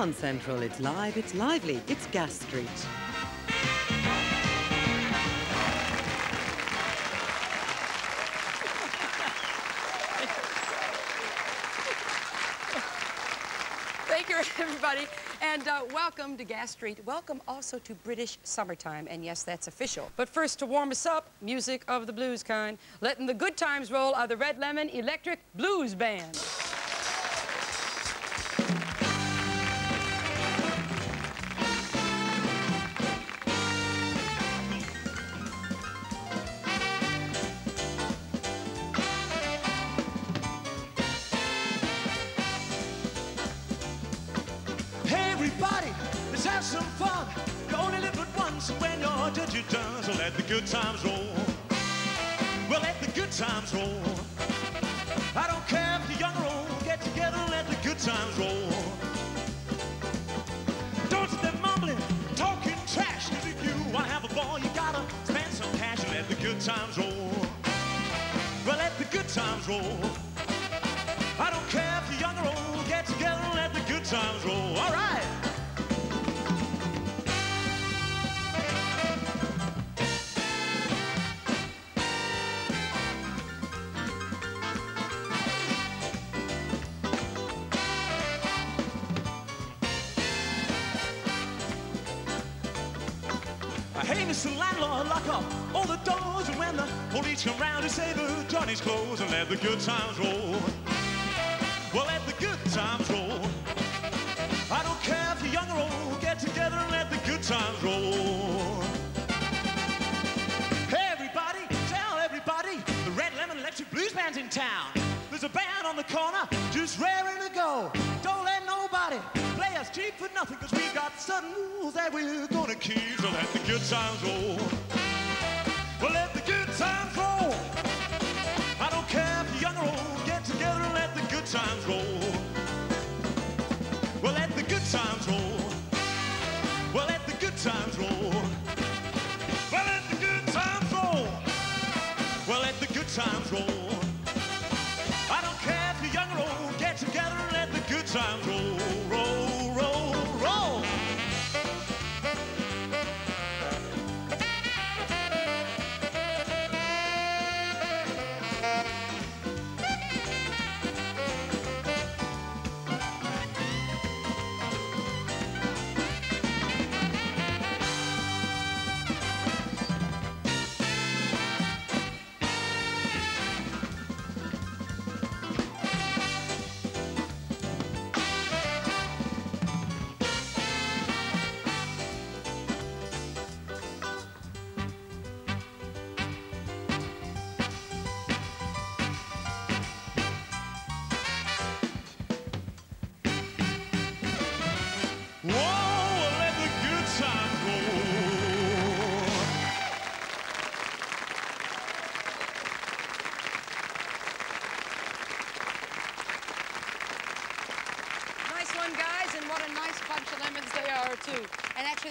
on Central. It's live, it's lively, it's Gas Street. Thank you, everybody, and uh, welcome to Gas Street. Welcome also to British Summertime, and yes, that's official. But first, to warm us up, music of the blues kind. Letting the good times roll are the Red Lemon Electric Blues Band. Let the good times roll. Well, let the good times roll. I don't care if you're young or old. Get together let the good times roll. Don't sit there mumbling, talking trash. 'cause if you wanna have a ball, you gotta spend some cash let the good times roll. Well, let the good times roll. Hey, Mr. Landlord, lock up all the doors, and when the police come round to say the Johnny's closed, and let the good times roll. Well, let the good times roll. I don't care if you're young or old, get together and let the good times roll. Hey, everybody, tell everybody the Red Lemon Electric Blues Band's in town. There's a band on the corner, just raring to go. Nothing, cause we've got certain rules that we're gonna keep. So let the good times roll. Well, let the good times roll. I don't care if you're young or old, get together and let the good times roll. Well, let the good times roll. Well, let the good times roll. Well, let the good times roll. Well, let the good times roll.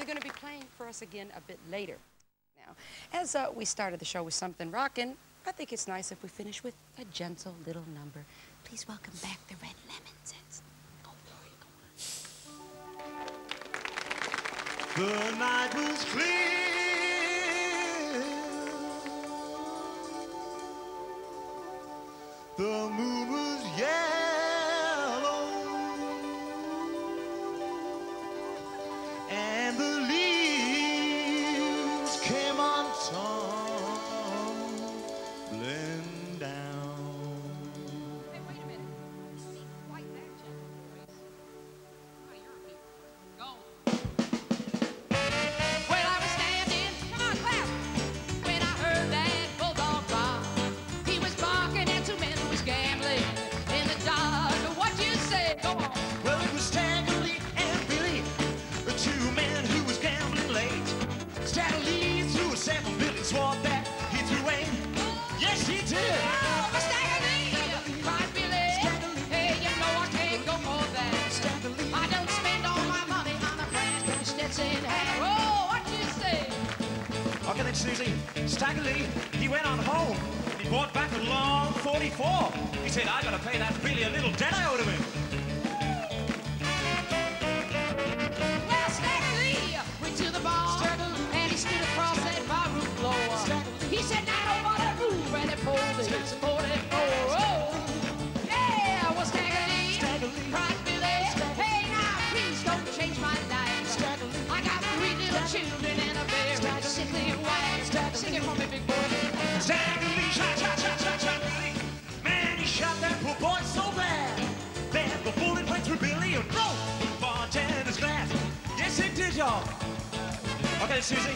Going to be playing for us again a bit later. Now, as uh, we started the show with something rocking, I think it's nice if we finish with a gentle little number. Please welcome back the Red Lemons. Go for it, go on. The night was clear. The leaves came on tumbling Okay, then, Susie. Staggerlee, he went on home. He brought back a long 44. He said, I gotta pay that Billy a little debt I owed him. It, Susie.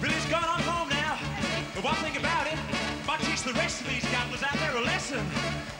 Billy's gone on home now. But one thing about it, might teach the rest of these gamblers out there a lesson.